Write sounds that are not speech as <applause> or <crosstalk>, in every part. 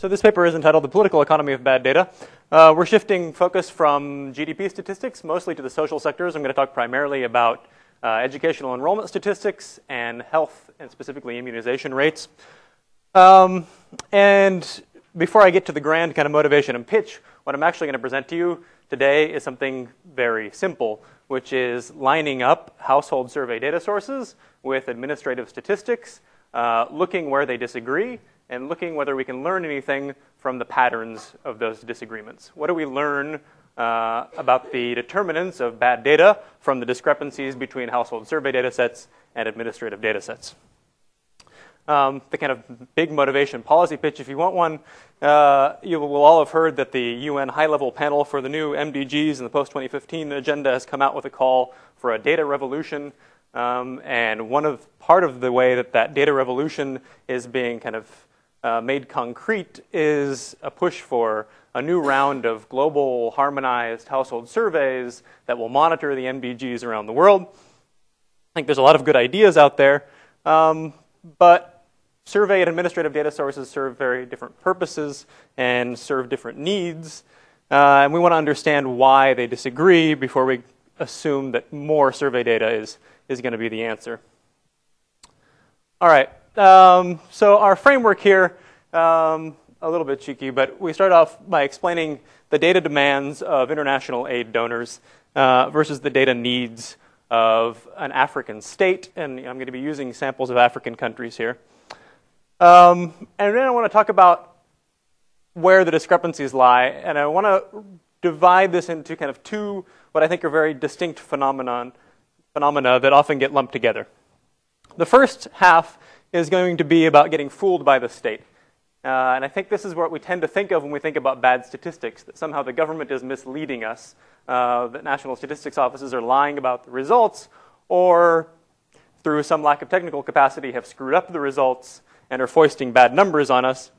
So this paper is entitled The Political Economy of Bad Data. Uh, we're shifting focus from GDP statistics mostly to the social sectors. I'm going to talk primarily about uh, educational enrollment statistics and health and specifically immunization rates. Um, and before I get to the grand kind of motivation and pitch, what I'm actually going to present to you today is something very simple, which is lining up household survey data sources with administrative statistics, uh, looking where they disagree, and looking whether we can learn anything from the patterns of those disagreements. What do we learn uh, about the determinants of bad data from the discrepancies between household survey data sets and administrative data sets? Um, the kind of big motivation policy pitch, if you want one, uh, you will all have heard that the UN high level panel for the new MDGs and the post 2015 agenda has come out with a call for a data revolution. Um, and one of part of the way that that data revolution is being kind of uh, made concrete is a push for a new round of global harmonized household surveys that will monitor the MDGs around the world. I think there's a lot of good ideas out there, um, but survey and administrative data sources serve very different purposes and serve different needs. Uh, and we want to understand why they disagree before we assume that more survey data is, is going to be the answer. All right, um, so our framework here, um, a little bit cheeky, but we start off by explaining the data demands of international aid donors uh, versus the data needs of an African state, and I'm going to be using samples of African countries here. Um, and then I want to talk about where the discrepancies lie, and I want to divide this into kind of two what I think are very distinct phenomenon, phenomena that often get lumped together. The first half is going to be about getting fooled by the state. Uh, and I think this is what we tend to think of when we think about bad statistics, that somehow the government is misleading us, uh, that national statistics offices are lying about the results, or through some lack of technical capacity have screwed up the results and are foisting bad numbers on us.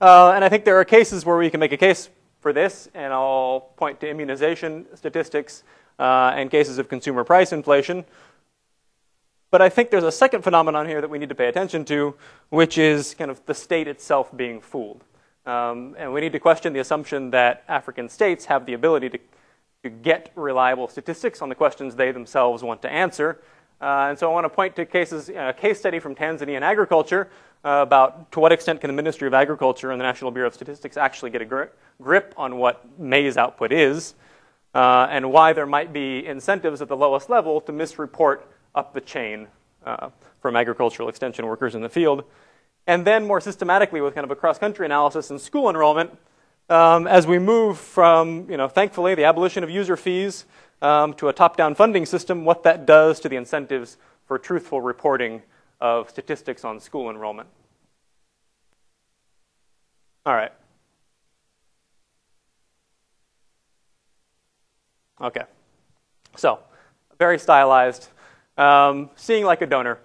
Uh, and I think there are cases where we can make a case for this, and I'll point to immunization statistics uh, and cases of consumer price inflation, but I think there's a second phenomenon here that we need to pay attention to, which is kind of the state itself being fooled. Um, and we need to question the assumption that African states have the ability to, to get reliable statistics on the questions they themselves want to answer. Uh, and so I want to point to cases, a case study from Tanzanian agriculture uh, about to what extent can the Ministry of Agriculture and the National Bureau of Statistics actually get a gri grip on what maize output is, uh, and why there might be incentives at the lowest level to misreport up the chain uh, from agricultural extension workers in the field. And then more systematically with kind of a cross-country analysis and school enrollment, um, as we move from, you know, thankfully, the abolition of user fees um, to a top-down funding system, what that does to the incentives for truthful reporting of statistics on school enrollment. All right. Okay. So, very stylized um, seeing like a donor.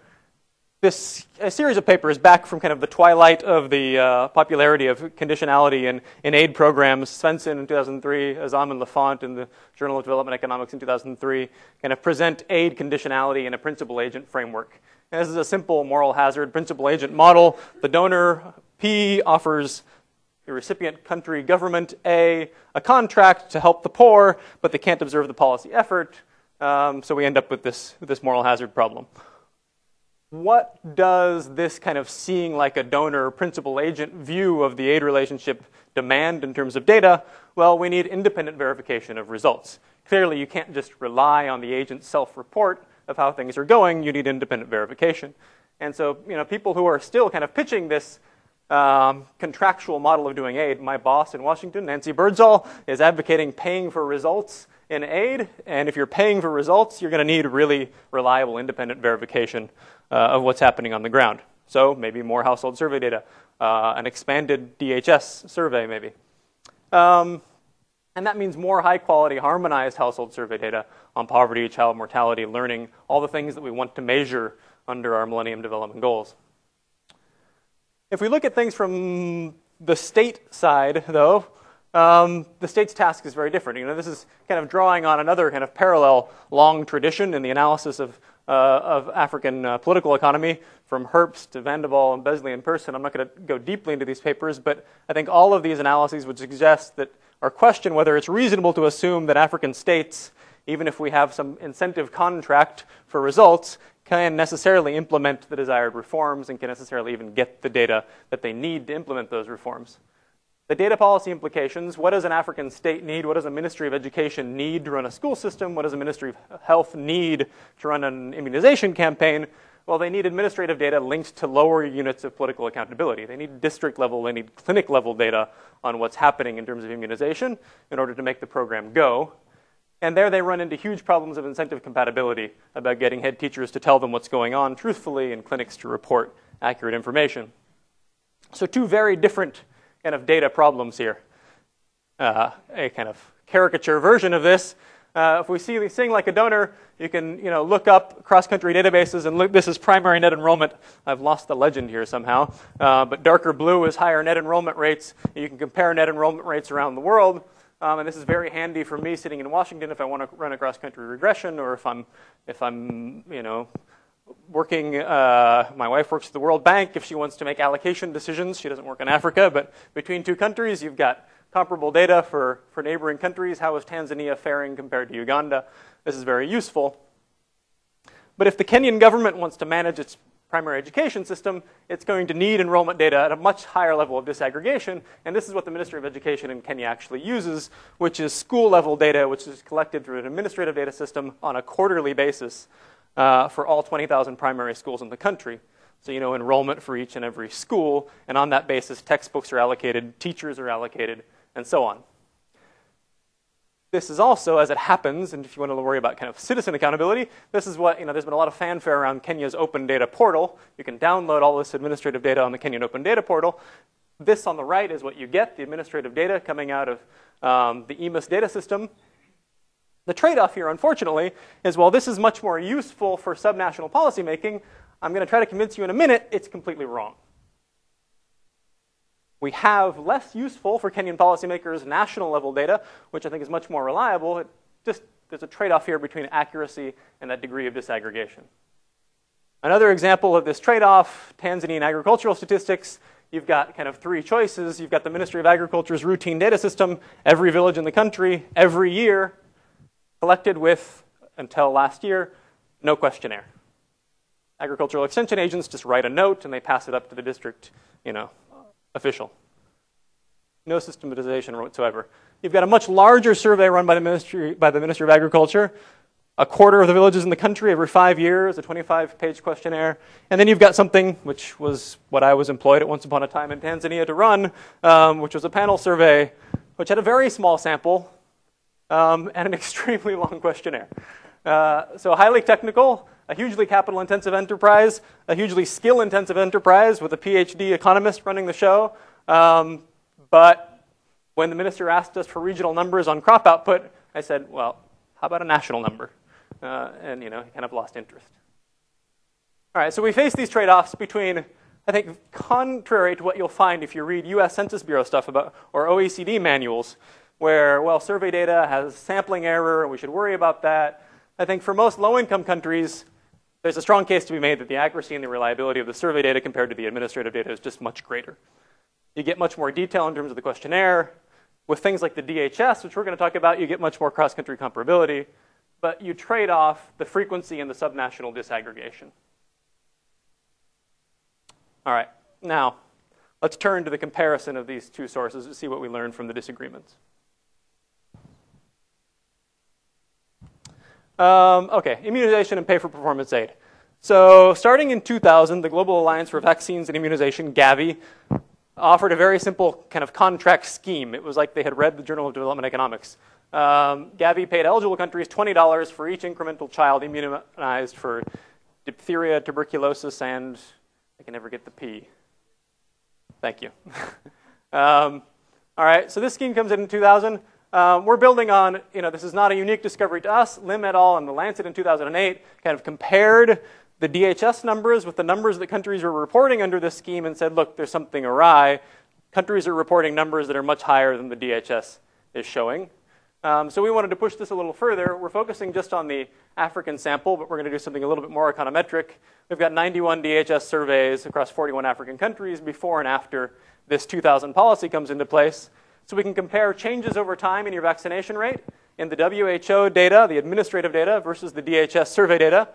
This a series of papers back from kind of the twilight of the uh, popularity of conditionality in, in aid programs. Svensson in 2003, Azam and Laffont in the Journal of Development Economics in 2003 kind of present aid conditionality in a principal agent framework. And this is a simple moral hazard principal agent model. The donor P offers the recipient country government A a contract to help the poor, but they can't observe the policy effort. Um, so we end up with this, this moral hazard problem. What does this kind of seeing like a donor principal agent view of the aid relationship demand in terms of data? Well, we need independent verification of results. Clearly, you can't just rely on the agent's self report of how things are going, you need independent verification. And so, you know, people who are still kind of pitching this um, contractual model of doing aid, my boss in Washington, Nancy Birdsall, is advocating paying for results in aid, and if you're paying for results, you're going to need really reliable independent verification uh, of what's happening on the ground. So maybe more household survey data, uh, an expanded DHS survey maybe. Um, and that means more high quality, harmonized household survey data on poverty, child mortality, learning, all the things that we want to measure under our Millennium Development Goals. If we look at things from the state side, though, um, the state's task is very different. You know, this is kind of drawing on another kind of parallel long tradition in the analysis of, uh, of African uh, political economy, from Herbst to Van de Walle and Besley and Persson. I'm not going to go deeply into these papers, but I think all of these analyses would suggest that, or question whether it's reasonable to assume that African states, even if we have some incentive contract for results, can necessarily implement the desired reforms and can necessarily even get the data that they need to implement those reforms. The data policy implications, what does an African state need? What does a Ministry of Education need to run a school system? What does a Ministry of Health need to run an immunization campaign? Well, they need administrative data linked to lower units of political accountability. They need district level, they need clinic level data on what's happening in terms of immunization in order to make the program go. And there they run into huge problems of incentive compatibility about getting head teachers to tell them what's going on truthfully and clinics to report accurate information. So, two very different kind of data problems here. Uh, a kind of caricature version of this. Uh, if we see Seeing Like a Donor, you can you know, look up cross-country databases and look, this is primary net enrollment. I've lost the legend here somehow. Uh, but darker blue is higher net enrollment rates. You can compare net enrollment rates around the world. Um, and this is very handy for me sitting in Washington if I want to run a cross-country regression or if I'm, if I'm you know, working, uh, my wife works at the World Bank. If she wants to make allocation decisions, she doesn't work in Africa, but between two countries, you've got comparable data for, for neighboring countries. How is Tanzania faring compared to Uganda? This is very useful. But if the Kenyan government wants to manage its primary education system, it's going to need enrollment data at a much higher level of disaggregation. And this is what the Ministry of Education in Kenya actually uses, which is school level data, which is collected through an administrative data system on a quarterly basis uh, for all 20,000 primary schools in the country. So, you know, enrollment for each and every school. And on that basis, textbooks are allocated, teachers are allocated, and so on. This is also, as it happens, and if you want to worry about kind of citizen accountability, this is what, you know, there's been a lot of fanfare around Kenya's open data portal. You can download all this administrative data on the Kenyan open data portal. This on the right is what you get, the administrative data coming out of um, the EMIS data system. The trade-off here, unfortunately, is while this is much more useful for subnational policymaking, I'm going to try to convince you in a minute it's completely wrong we have less useful for Kenyan policymakers national level data, which I think is much more reliable. It just there's a trade-off here between accuracy and that degree of disaggregation. Another example of this trade-off, Tanzanian agricultural statistics, you've got kind of three choices. You've got the Ministry of Agriculture's routine data system, every village in the country, every year, collected with, until last year, no questionnaire. Agricultural extension agents just write a note and they pass it up to the district, you know, official. No systematization whatsoever. You've got a much larger survey run by the Ministry, by the Ministry of Agriculture, a quarter of the villages in the country every five years, a 25 page questionnaire. And then you've got something which was what I was employed at once upon a time in Tanzania to run, um, which was a panel survey, which had a very small sample um, <laughs> and an extremely long questionnaire. Uh, so highly technical, a hugely capital intensive enterprise, a hugely skill intensive enterprise with a PhD economist running the show. Um, but when the minister asked us for regional numbers on crop output, I said, well, how about a national number? Uh, and, you know, he kind of lost interest. All right, so we face these trade offs between, I think, contrary to what you'll find if you read US Census Bureau stuff about, or OECD manuals, where, well, survey data has sampling error, and we should worry about that. I think for most low income countries, there's a strong case to be made that the accuracy and the reliability of the survey data compared to the administrative data is just much greater. You get much more detail in terms of the questionnaire. With things like the DHS, which we're going to talk about, you get much more cross country comparability, but you trade off the frequency and the subnational disaggregation. All right, now let's turn to the comparison of these two sources to see what we learned from the disagreements. Um, okay, immunization and pay for performance aid. So starting in 2000, the Global Alliance for Vaccines and Immunization, Gavi, offered a very simple kind of contract scheme. It was like they had read the Journal of Development Economics. Um, Gavi paid eligible countries $20 for each incremental child immunized for diphtheria, tuberculosis, and I can never get the P. Thank you. <laughs> um, all right, so this scheme comes in in 2000. Um, we're building on, you know, this is not a unique discovery to us. Lim et al. and The Lancet in 2008 kind of compared the DHS numbers with the numbers that countries were reporting under this scheme and said, look, there's something awry. Countries are reporting numbers that are much higher than the DHS is showing. Um, so we wanted to push this a little further. We're focusing just on the African sample, but we're going to do something a little bit more econometric. We've got 91 DHS surveys across 41 African countries before and after this 2000 policy comes into place. So we can compare changes over time in your vaccination rate in the WHO data, the administrative data, versus the DHS survey data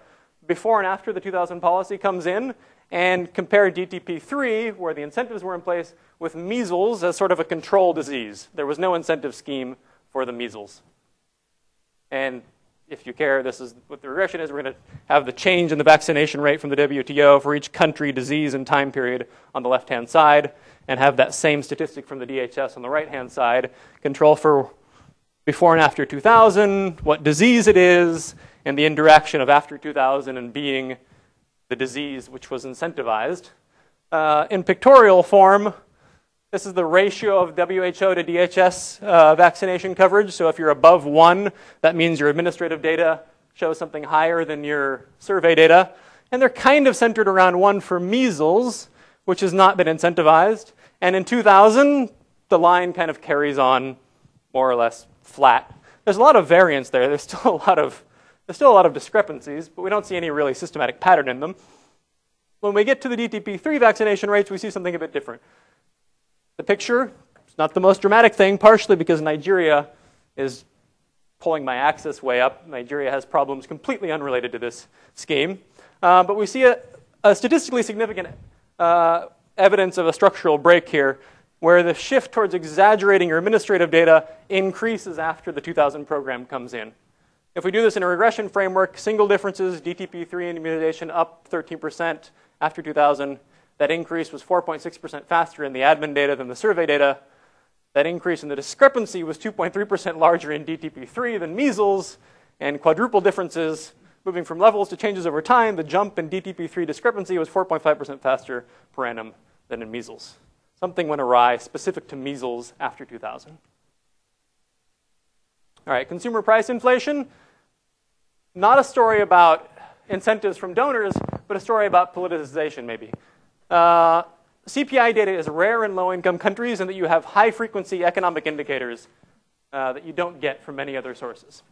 before and after the 2000 policy comes in, and compare DTP3, where the incentives were in place, with measles as sort of a control disease. There was no incentive scheme for the measles. And if you care, this is what the regression is. We're going to have the change in the vaccination rate from the WTO for each country, disease, and time period on the left hand side, and have that same statistic from the DHS on the right hand side. Control for before and after 2000, what disease it is, and the interaction of after 2000 and being the disease which was incentivized. Uh, in pictorial form, this is the ratio of WHO to DHS uh, vaccination coverage. So if you're above one, that means your administrative data shows something higher than your survey data. And they're kind of centered around one for measles, which has not been incentivized. And in 2000, the line kind of carries on more or less flat. There's a lot of variance there. There's still a lot of there's still a lot of discrepancies, but we don't see any really systematic pattern in them. When we get to the DTP3 vaccination rates, we see something a bit different. The picture, it's not the most dramatic thing, partially because Nigeria is pulling my axis way up. Nigeria has problems completely unrelated to this scheme. Uh, but we see a, a statistically significant uh, evidence of a structural break here, where the shift towards exaggerating your administrative data increases after the 2000 program comes in. If we do this in a regression framework, single differences, DTP3 immunization up 13% after 2000. That increase was 4.6% faster in the admin data than the survey data. That increase in the discrepancy was 2.3% larger in DTP3 than measles, and quadruple differences moving from levels to changes over time. The jump in DTP3 discrepancy was 4.5% faster per annum than in measles. Something went awry specific to measles after 2000. All right, consumer price inflation. Not a story about incentives from donors, but a story about politicization, maybe. Uh, CPI data is rare in low income countries, and that you have high frequency economic indicators uh, that you don't get from many other sources.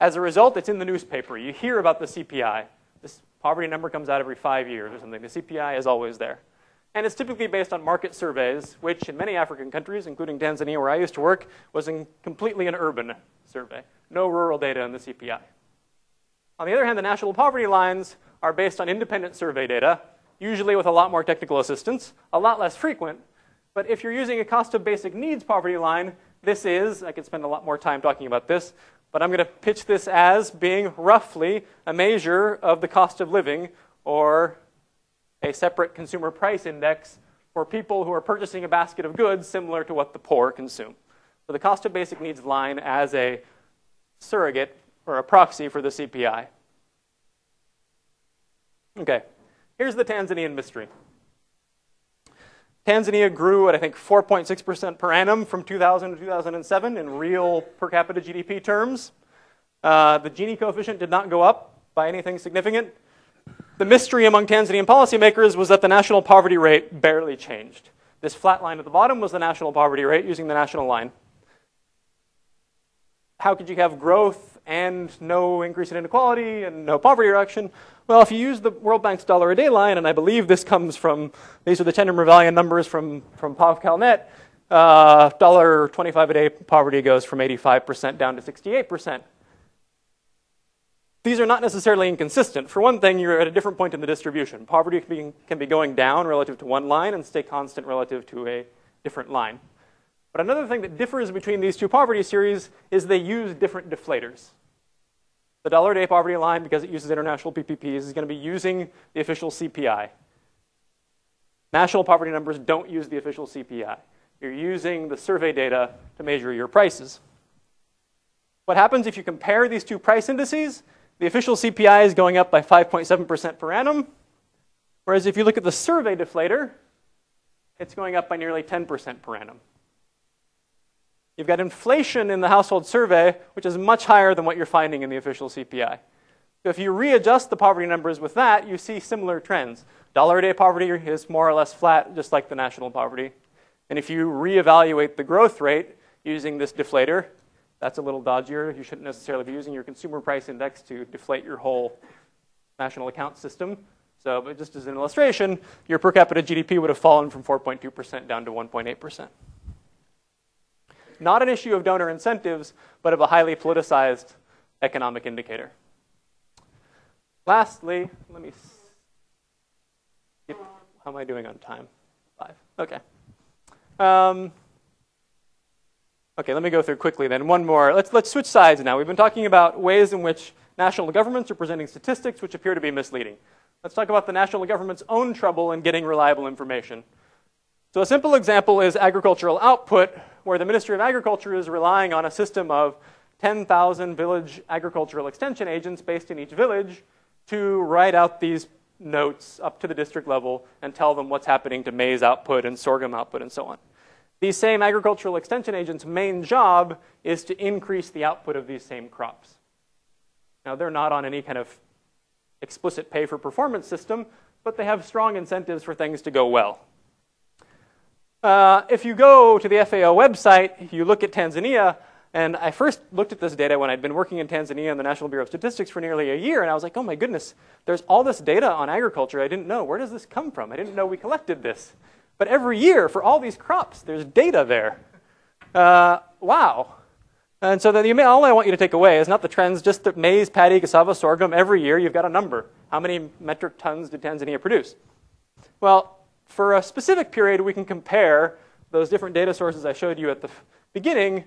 As a result, it's in the newspaper. You hear about the CPI. This poverty number comes out every five years or something. The CPI is always there. And it's typically based on market surveys, which in many African countries, including Tanzania, where I used to work, was in completely an urban survey. No rural data in the CPI. On the other hand, the national poverty lines are based on independent survey data, usually with a lot more technical assistance, a lot less frequent. But if you're using a cost of basic needs poverty line, this is, I could spend a lot more time talking about this, but I'm going to pitch this as being roughly a measure of the cost of living or a separate consumer price index for people who are purchasing a basket of goods similar to what the poor consume. So the cost of basic needs line as a surrogate or a proxy for the CPI. Okay, here's the Tanzanian mystery. Tanzania grew at, I think, 4.6% per annum from 2000 to 2007 in real per capita GDP terms. Uh, the Gini coefficient did not go up by anything significant. The mystery among Tanzanian policymakers was that the national poverty rate barely changed. This flat line at the bottom was the national poverty rate using the national line. How could you have growth and no increase in inequality and no poverty reduction? Well, if you use the World Bank's dollar a day line, and I believe this comes from, these are the Chen-Ravallion numbers from, from PovCalNet, uh, dollar 25 a day poverty goes from 85% down to 68%. These are not necessarily inconsistent. For one thing, you're at a different point in the distribution. Poverty can be, can be going down relative to one line and stay constant relative to a different line. But another thing that differs between these two poverty series is they use different deflators. The dollar a day poverty line, because it uses international PPPs, is going to be using the official CPI. National poverty numbers don't use the official CPI. You're using the survey data to measure your prices. What happens if you compare these two price indices? The official CPI is going up by 5.7% per annum, whereas if you look at the survey deflator, it's going up by nearly 10% per annum. You've got inflation in the household survey, which is much higher than what you're finding in the official CPI. So if you readjust the poverty numbers with that, you see similar trends. Dollar a day poverty is more or less flat, just like the national poverty. And if you reevaluate the growth rate using this deflator, That's a little dodgier. You shouldn't necessarily be using your consumer price index to deflate your whole national account system. So, but just as an illustration, your per capita GDP would have fallen from 4.2% down to 1.8%. Not an issue of donor incentives, but of a highly politicized economic indicator. Lastly, let me. Skip. How am I doing on time? Five. Okay. Um, okay, let me go through quickly then. One more. Let's, let's switch sides now. We've been talking about ways in which national governments are presenting statistics which appear to be misleading. Let's talk about the national government's own trouble in getting reliable information. So a simple example is agricultural output, where the Ministry of Agriculture is relying on a system of 10,000 village agricultural extension agents based in each village to write out these notes up to the district level and tell them what's happening to maize output and sorghum output and so on. These same agricultural extension agents' main job is to increase the output of these same crops. Now, they're not on any kind of explicit pay for performance system, but they have strong incentives for things to go well. Uh, if you go to the FAO website, you look at Tanzania, and I first looked at this data when I'd been working in Tanzania in the National Bureau of Statistics for nearly a year, and I was like, oh my goodness, there's all this data on agriculture I didn't know. Where does this come from? I didn't know we collected this. But every year, for all these crops, there's data there. Uh, wow. And so then all I want you to take away is not the trends, just the maize, paddy, cassava, sorghum. Every year, you've got a number. How many metric tons did Tanzania produce? Well, for a specific period, we can compare those different data sources I showed you at the beginning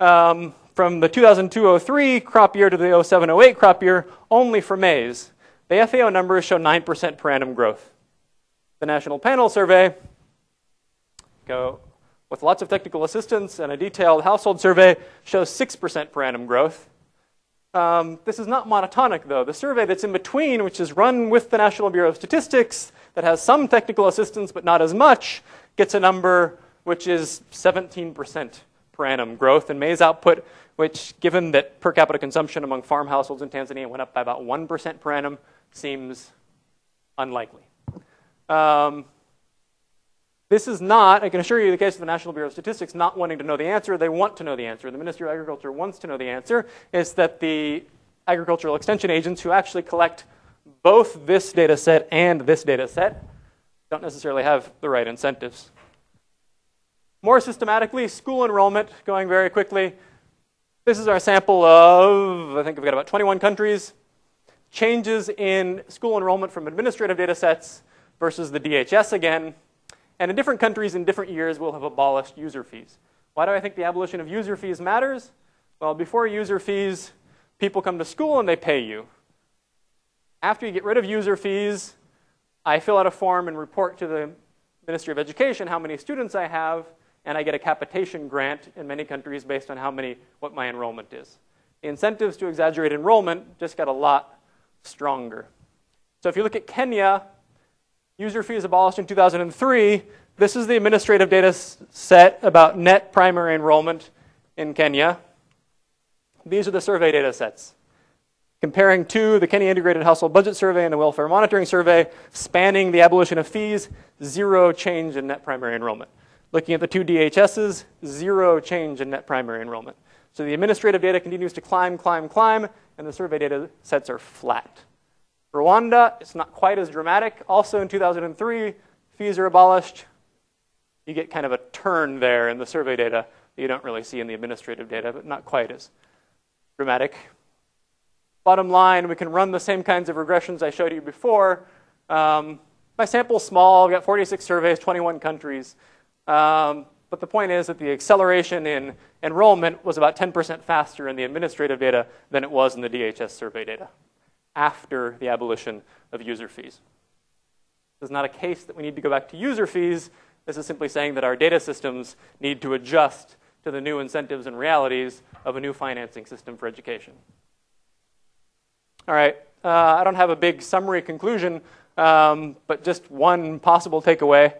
um, from the 2002-03 crop year to the 07-08 crop year only for maize. The FAO numbers show 9% per annum growth. The National Panel Survey, go with lots of technical assistance and a detailed household survey, shows 6% per annum growth. Um, this is not monotonic, though. The survey that's in between, which is run with the National Bureau of Statistics, that has some technical assistance but not as much, gets a number which is 17% per annum growth in maize output, which, given that per capita consumption among farm households in Tanzania went up by about 1% per annum, seems unlikely. Um, this is not, I can assure you, the case of the National Bureau of Statistics not wanting to know the answer. They want to know the answer. The Ministry of Agriculture wants to know the answer. Is that the agricultural extension agents who actually collect both this data set and this data set don't necessarily have the right incentives. More systematically, school enrollment, going very quickly. This is our sample of, I think we've got about 21 countries. Changes in school enrollment from administrative data sets versus the DHS again. And in different countries in different years, we'll have abolished user fees. Why do I think the abolition of user fees matters? Well, before user fees, people come to school and they pay you. After you get rid of user fees, I fill out a form and report to the Ministry of Education how many students I have, and I get a capitation grant in many countries based on how many, what my enrollment is. The incentives to exaggerate enrollment just got a lot stronger. So if you look at Kenya, user fees abolished in 2003. This is the administrative data set about net primary enrollment in Kenya. These are the survey data sets. Comparing to the Kenya Integrated Household Budget Survey and the Welfare Monitoring Survey, spanning the abolition of fees, zero change in net primary enrollment. Looking at the two DHSs, zero change in net primary enrollment. So the administrative data continues to climb, climb, climb, and the survey data sets are flat. Rwanda, it's not quite as dramatic. Also in 2003, fees are abolished. You get kind of a turn there in the survey data that you don't really see in the administrative data, but not quite as dramatic. Bottom line, we can run the same kinds of regressions I showed you before. Um, my sample's small. I've got 46 surveys, 21 countries. Um, but the point is that the acceleration in enrollment was about 10% faster in the administrative data than it was in the DHS survey data after the abolition of user fees. This is not a case that we need to go back to user fees. This is simply saying that our data systems need to adjust to the new incentives and realities of a new financing system for education. All right, uh, I don't have a big summary conclusion, um, but just one possible takeaway.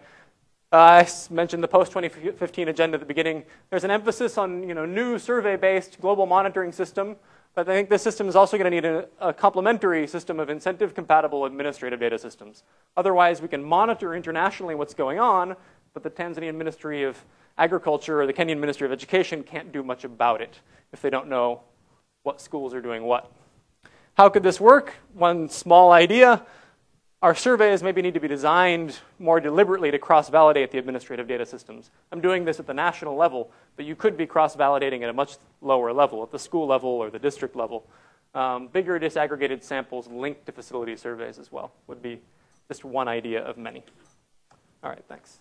Uh, I mentioned the post-2015 agenda at the beginning. There's an emphasis on you know, new survey-based global monitoring system, but I think this system is also going to need a, a complementary system of incentive-compatible administrative data systems. Otherwise, we can monitor internationally what's going on, but but the Tanzanian Ministry of Agriculture or the Kenyan Ministry of Education can't do much about it if they don't know what schools are doing what. How could this work? One small idea. Our surveys maybe need to be designed more deliberately to cross-validate the administrative data systems. I'm doing this at the national level, but you could be cross-validating at a much lower level, at the school level or the district level. Um, bigger disaggregated samples linked to facility surveys as well would be just one idea of many. All right, thanks.